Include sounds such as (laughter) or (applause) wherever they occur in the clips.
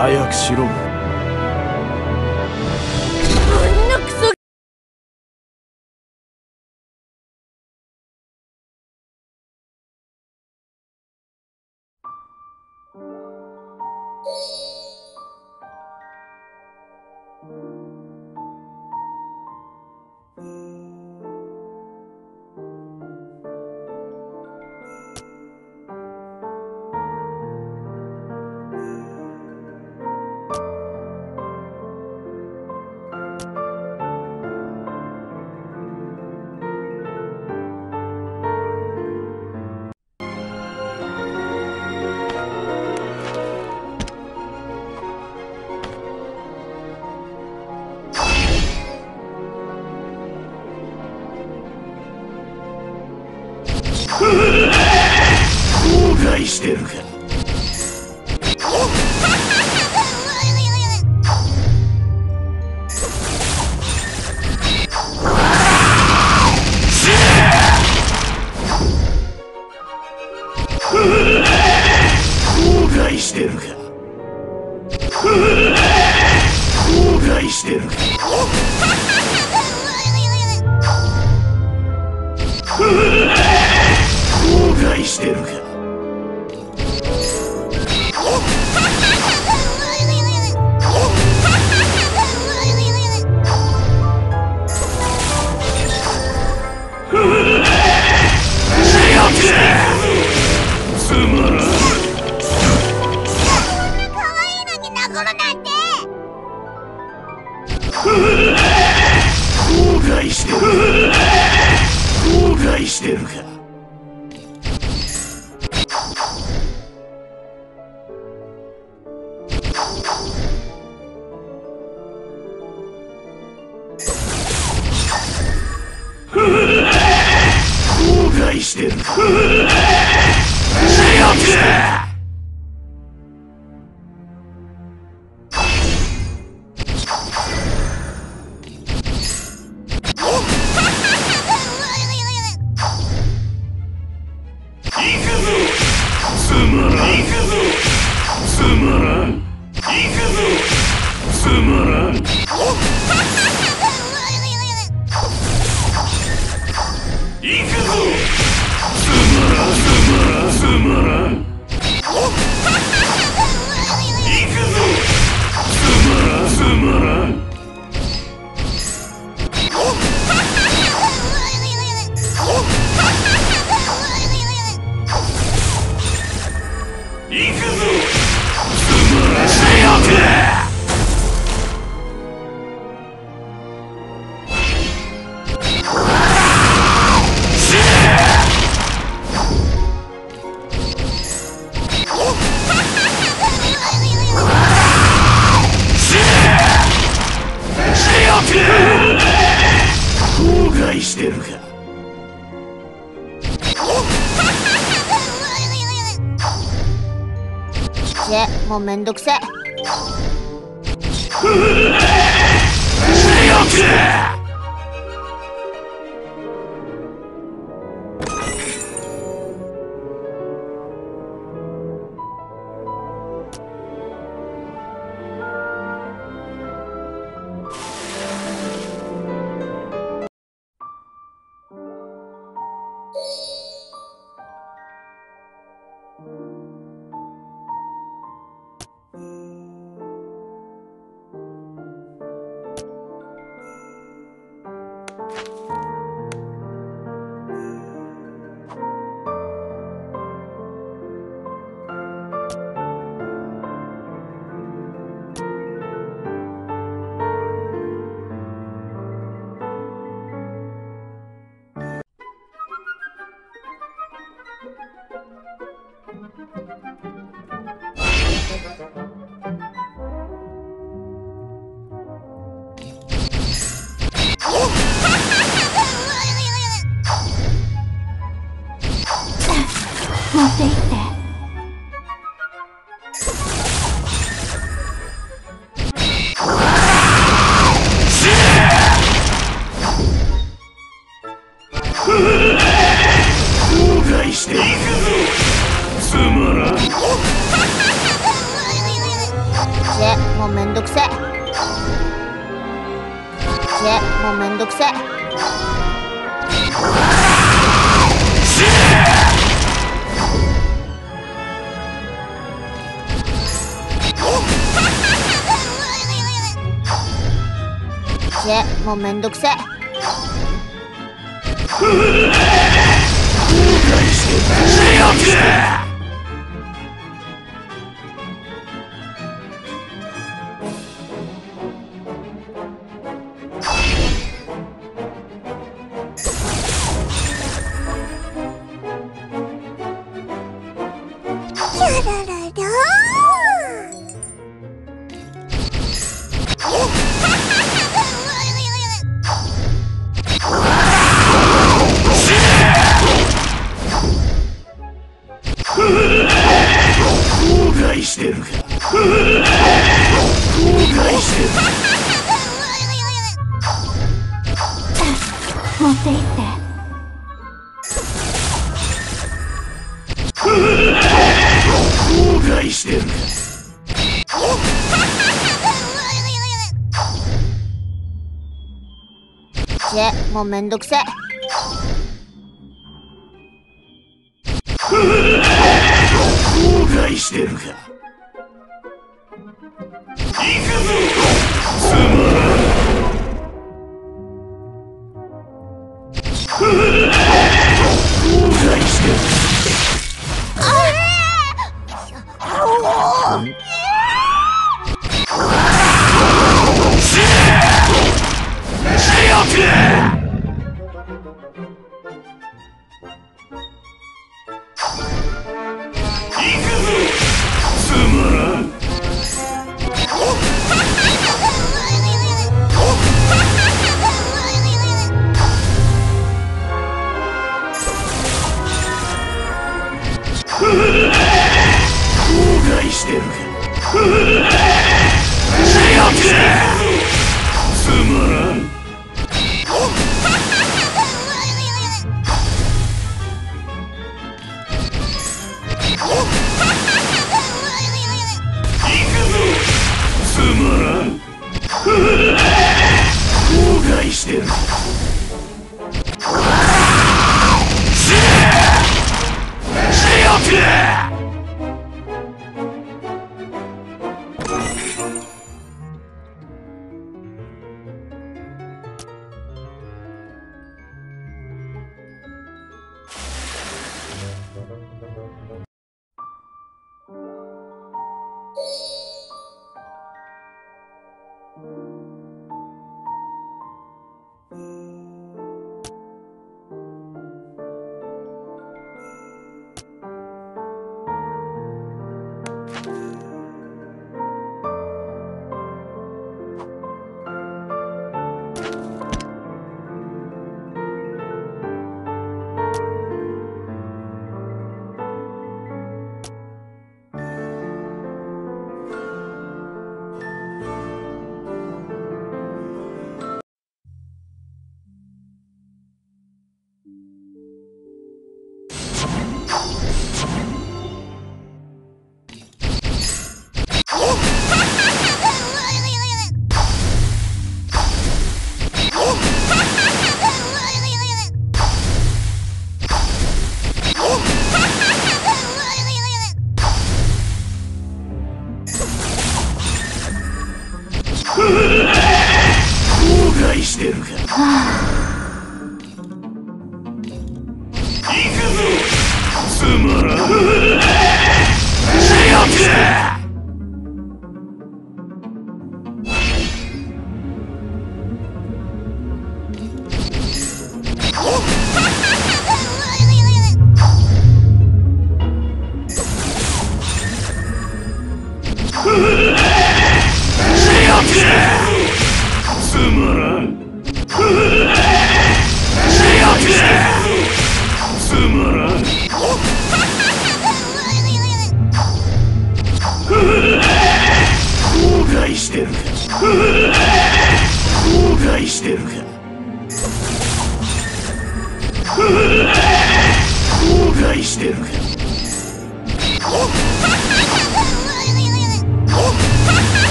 早くしろ。害してるか。(laughs) してるか。後悔してるか。Human. めんどくせもめんどくせ後悔してめんどくせ後悔してるか。行くぞ。つまらんして Ugh! (laughs) つまらん。強く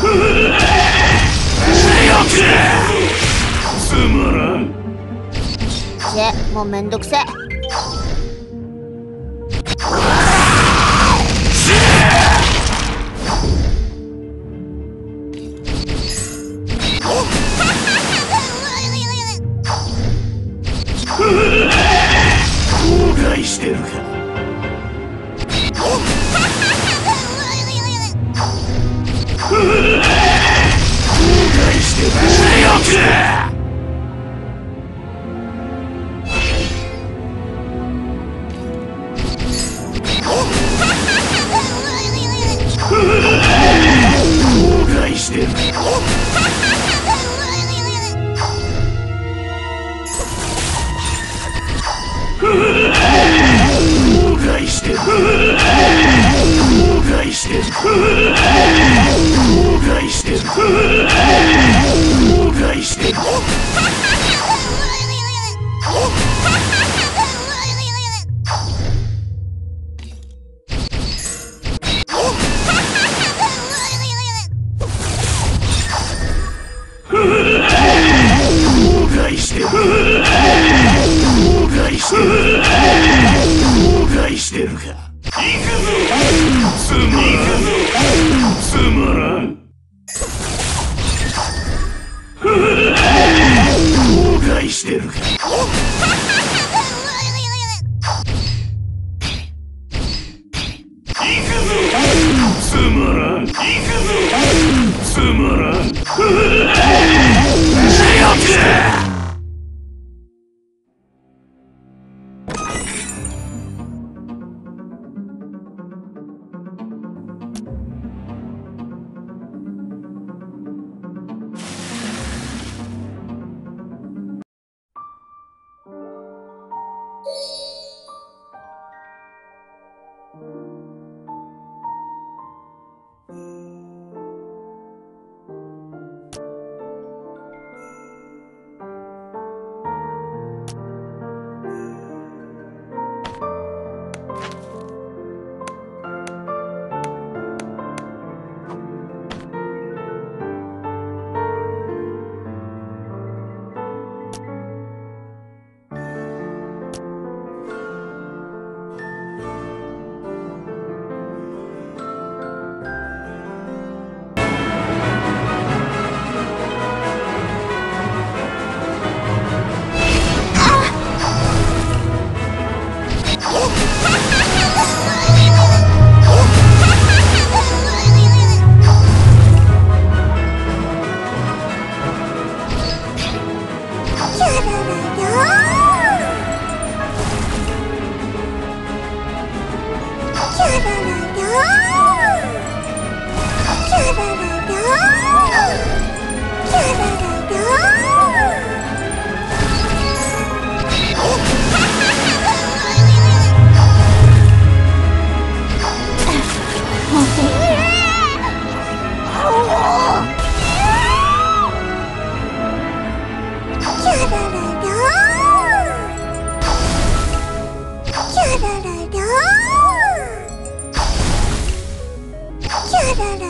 つまらんもうめんどくせ Ugh! (laughs) らら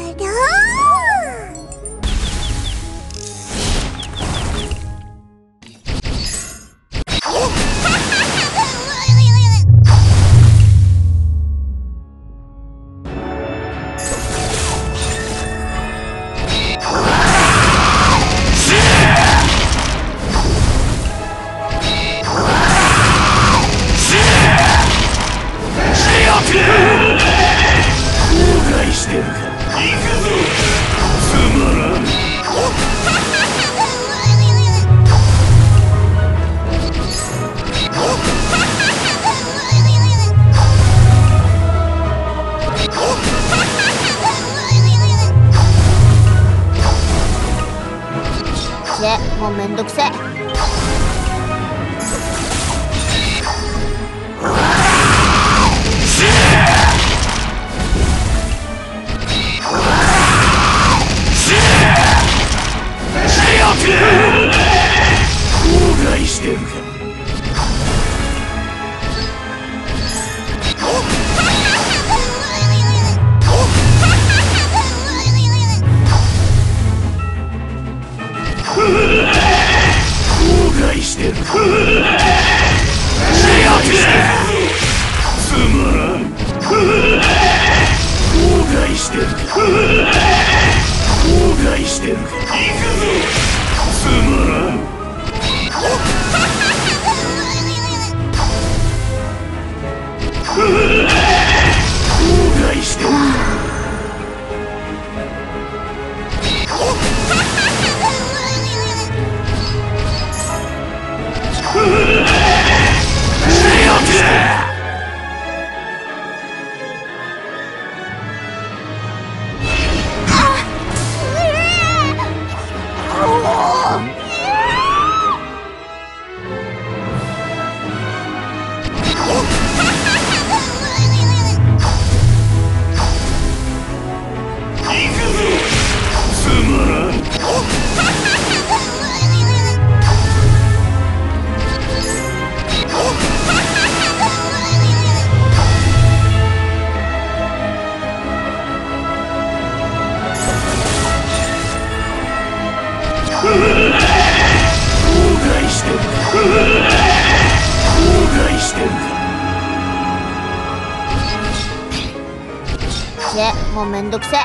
もうめんどくせで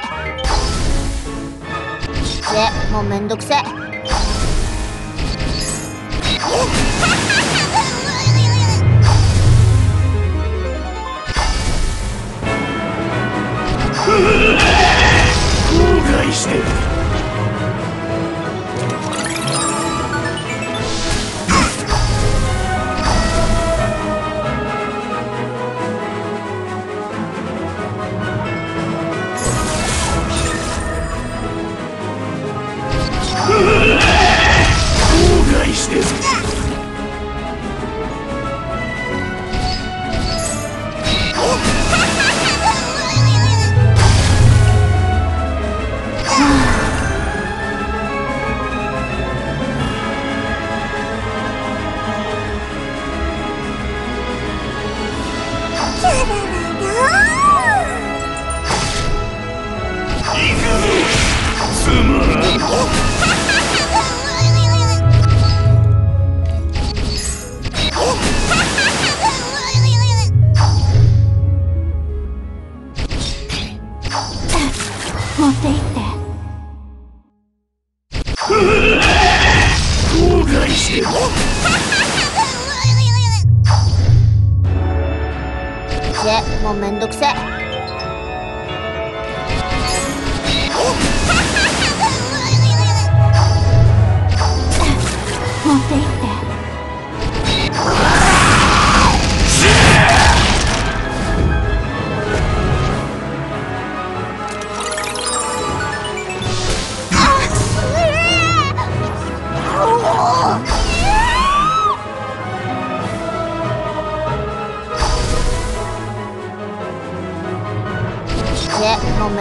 もうめんどくせ後悔してる Дыма!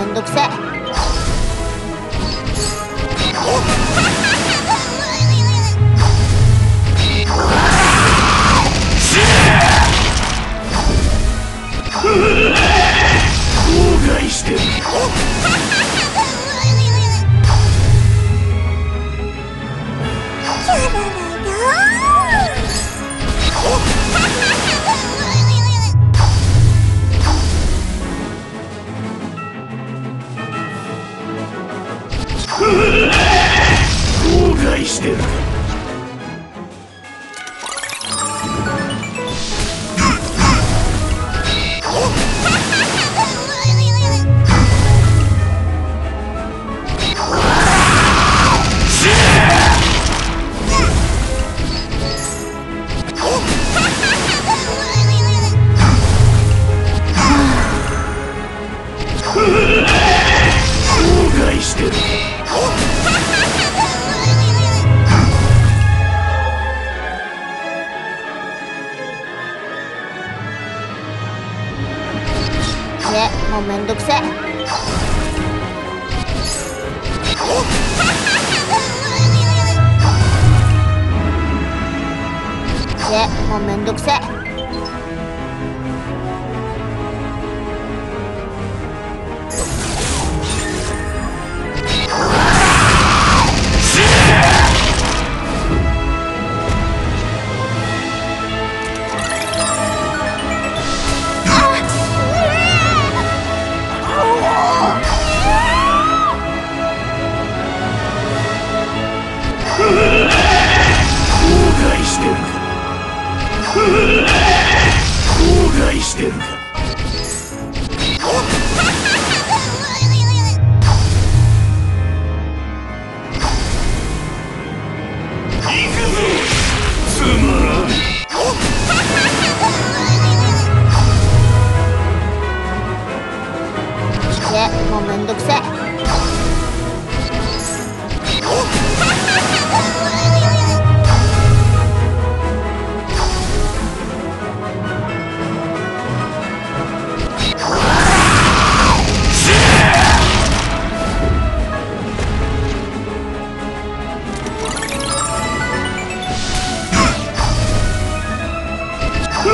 んどくせえ。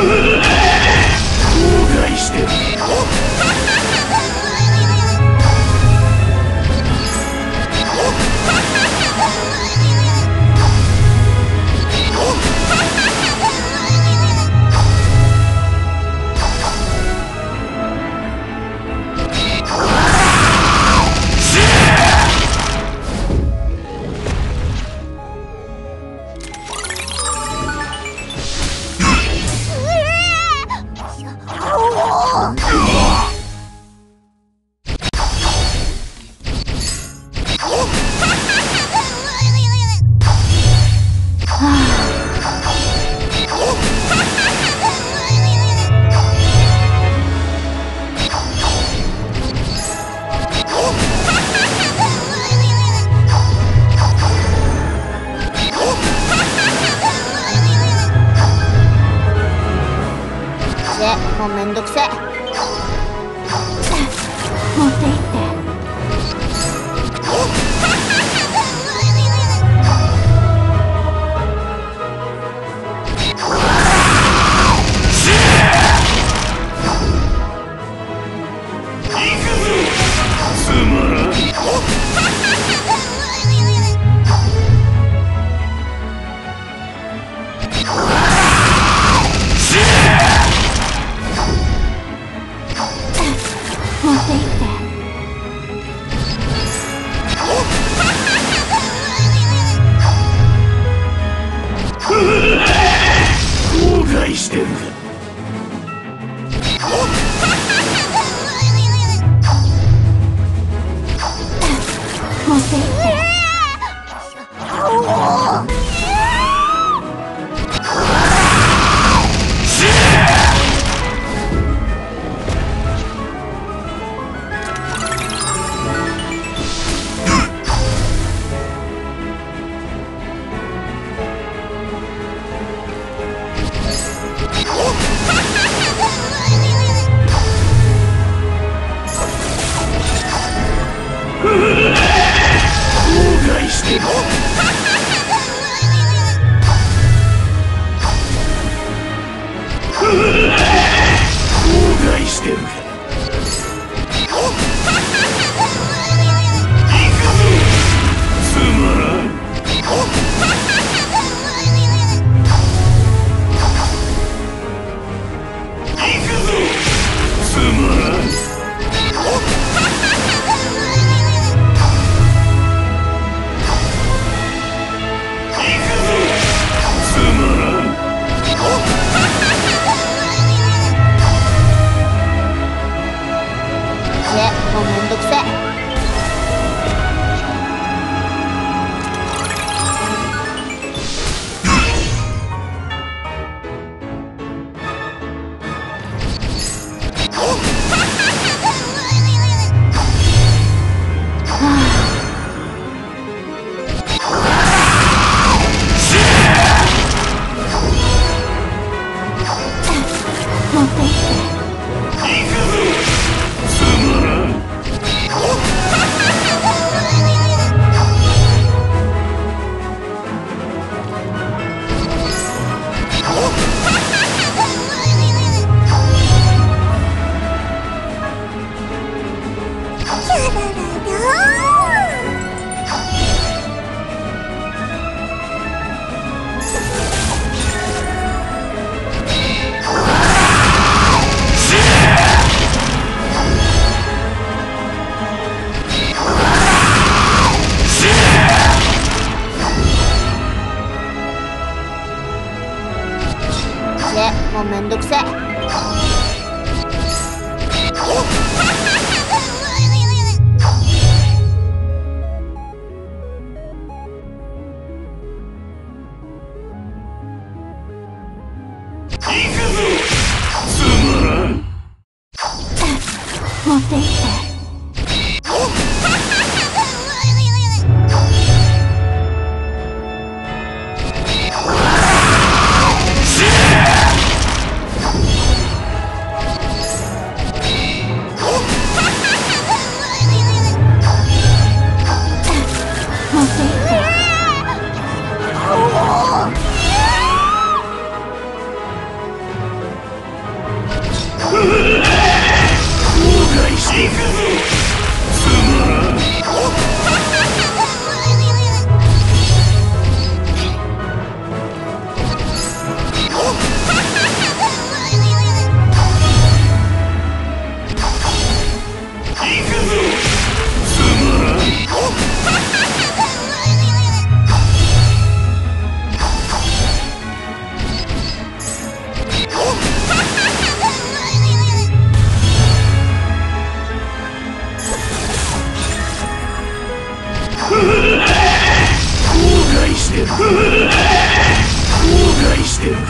妨害してる。んどくせえ。してるか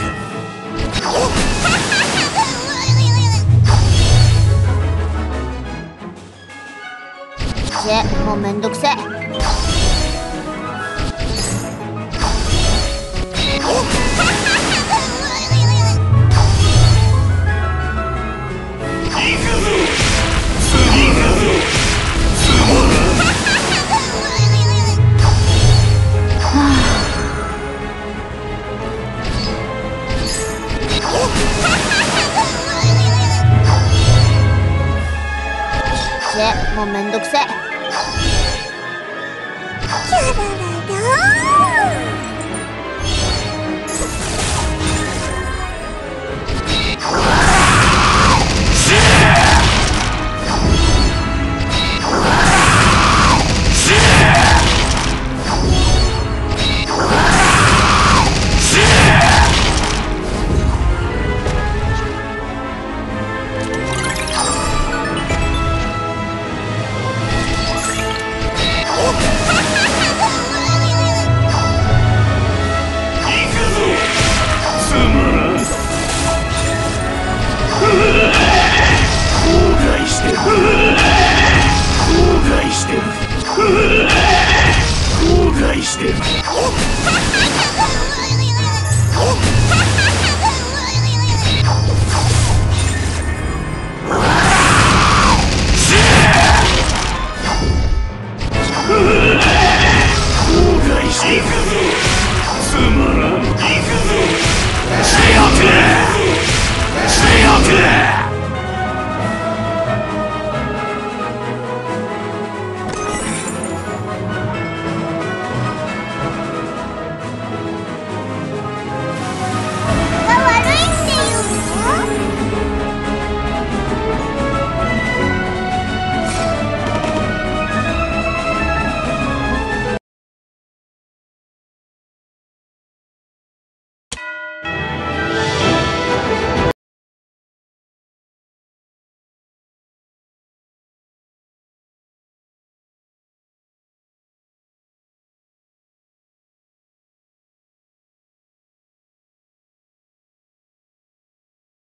もうめんどくせえ。